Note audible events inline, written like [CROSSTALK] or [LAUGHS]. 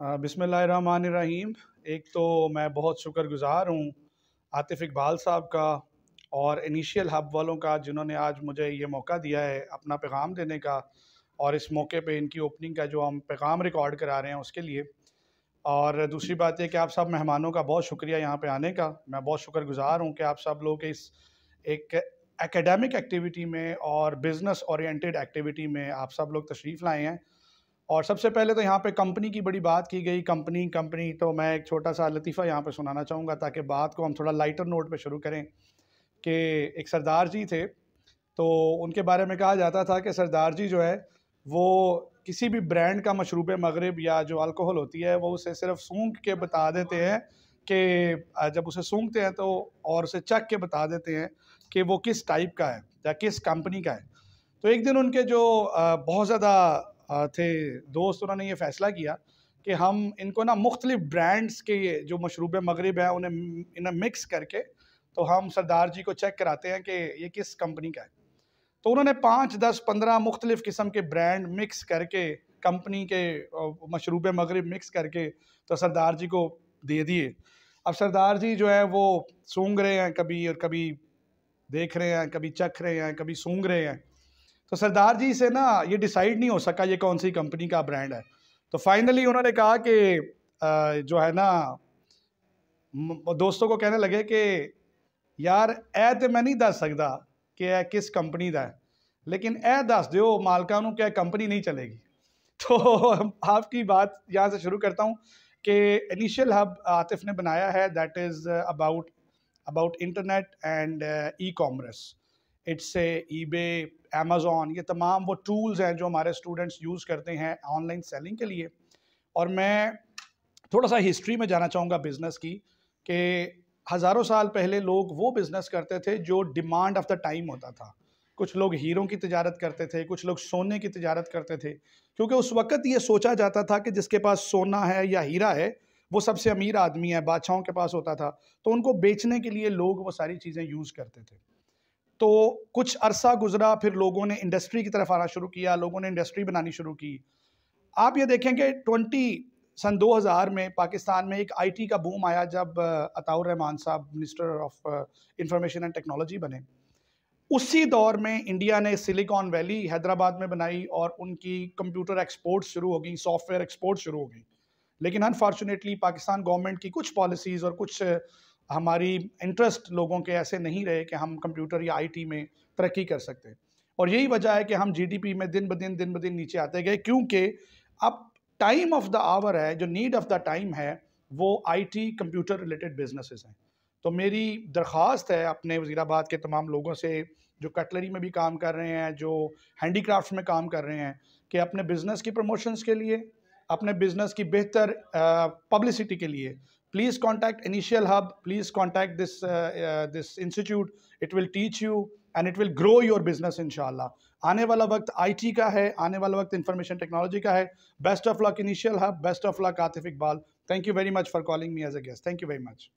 بسم اللہ الرحمن الرحیم۔ ایک تو میں بہت شکر گزار ہوں عاطف اقبال صاحب کا اور انیشیل ہب والوں کا جنہوں نے آج مجھے یہ موقع دیا ہے اپنا پیغام دینے کا اور اس موقع پہ ان کی اوپننگ کا جو ہم پیغام ریکارڈ کرا رہے ہیں اس کے لیے۔ اور دوسری بات یہ کہ آپ سب مہمانوں کا بہت شکریہ یہاں پہ آنے کا۔ میں بہت شکر گزار ہوں کہ آپ سب لوگ اس ایک اکیڈیمک ایکٹیویٹی میں اور بزنس اورینٹیڈ ایکٹیویٹی میں آپ سب لوگ تشریف لائے ہیں۔ اور سب سے پہلے تو یہاں پہ کمپنی کی بڑی بات کی گئی۔ کمپنی کمپنی تو میں ایک چھوٹا سا لطیفہ یہاں پہ سنانا چاہوں گا تاکہ بات کو ہم تھوڑا لائٹر نوٹ پہ شروع کریں کہ ایک سردار جی تھے۔ تو ان کے بارے میں کہا جاتا تھا کہ سردار جی جو ہے وہ کسی بھی برانڈ کا مشروب مغرب یا جو الکوہل ہوتی ہے وہ اسے صرف سونگ کے بتا دیتے ہیں کہ جب اسے سونگتے ہیں تو اور اسے چک کے بتا دیتے ہیں کہ وہ کس ٹائپ کا ہے یا کس کمپنی کا ہے۔ تو ایک دن ان کے جو بہت زیادہ تھے۔ دوست انہوں نے یہ فیصلہ کیا کہ ہم ان کو نا مختلف برانڈز کے یہ جو مشروب مغرب ہیں، انہیں انہیں مکس کر کے تو ہم سردار جی کو چیک کراتے ہیں کہ یہ کس کمپنی کا ہے۔ تو انہوں نے پانچ، دس، پندرہ مختلف قسم کے برانڈ مکس کر کے کمپنی کے مشروب مغرب مکس کر کے تو سردار جی کو دے دیے۔ اب سردار جی جو ہے وہ سونگ رہے ہیں کبھی اور کبھی دیکھ رہے ہیں، کبھی چکھ رہے ہیں، کبھی سونگ رہے ہیں۔ تو سردار جی سے نا یہ ڈیسائیڈ نہیں ہو سکا یہ کون سی کمپنی کا برانڈ ہے۔ تو فائنلی انہوں نے کہا کہ جو ہے نا دوستوں کو کہنے لگے کہ، یار، اے تو میں نہیں دس سکتا کہ اے کس کمپنی دا ہے، لیکن اے دس دیو، مالکانوں کہ کمپنی نہیں چلے گی۔ [LAUGHS] تو آپ کی بات یہاں سے شروع کرتا ہوں کہ انیشیل ہب عاطف نے بنایا ہے that is about about internet and e commerce it's a eBay Amazon یہ تمام وہ ٹولز ہیں جو ہمارے اسٹوڈنٹس یوز کرتے ہیں آن لائن سیلنگ کے لیے۔ اور میں تھوڑا سا ہسٹری میں جانا چاہوں گا بزنس کی کہ ہزاروں سال پہلے لوگ وہ بزنس کرتے تھے جو ڈیمانڈ آف دا ٹائم ہوتا تھا۔ کچھ لوگ ہیروں کی تجارت کرتے تھے، کچھ لوگ سونے کی تجارت کرتے تھے۔ کیونکہ اس وقت یہ سوچا جاتا تھا کہ جس کے پاس سونا ہے یا ہیرا ہے، وہ سب سے امیر آدمی ہے، بادشاہوں کے پاس ہوتا تھا۔ تو ان کو بیچنے کے لیے لوگ وہ ساری چیزیں یوز کرتے تھے۔ تو کچھ عرصہ گزرا، پھر لوگوں نے انڈسٹری کی طرف آنا شروع کیا، لوگوں نے انڈسٹری بنانی شروع کی۔ آپ یہ دیکھیں کہ ٹونٹی سن دو ہزار میں پاکستان میں ایک آئی ٹی کا بوم آیا جب عطاء الرحمان صاحب minister of information and technology بنے۔ اسی دور میں انڈیا نے سلیکان ویلی حیدرآباد میں بنائی اور ان کی کمپیوٹر ایکسپورٹ شروع ہو گئی سافٹ ویئر ایکسپورٹ شروع ہو گئی۔ لیکن انفارچونیٹلی پاکستان گورنمنٹ کی کچھ پالیسیز اور کچھ ہماری انٹرسٹ لوگوں کے ایسے نہیں رہے کہ ہم کمپیوٹر یا آئی ٹی میں ترقی کر سکتے اور یہی وجہ ہے کہ ہم جی ڈی پی میں دن بدن دن بدن نیچے آتے گئے کیونکہ اب ٹائم آف دا آور ہے، جو نیڈ آف دا ٹائم ہے، وہ I T computer related businesses ہیں۔ تو میری درخواست ہے اپنے وزیر آباد کے تمام لوگوں سے جو کٹلری میں بھی کام کر رہے ہیں، جو ہینڈی کرافٹ میں کام کر رہے ہیں، کہ اپنے بزنس کی پروموشنز کے لیے، اپنے بزنس کی بہتر پبلسٹی کے لیے please contact initial hub please contact this this institute it will teach you and it will grow your business ان شاء اللہ آنے والا وقت آئی ٹی کا ہے آنے والا وقت انفارمیشن ٹیکنالوجی کا ہے best of luck initial hub best of luck Atif Iqbal thank you very much for calling me as a guest thank you very much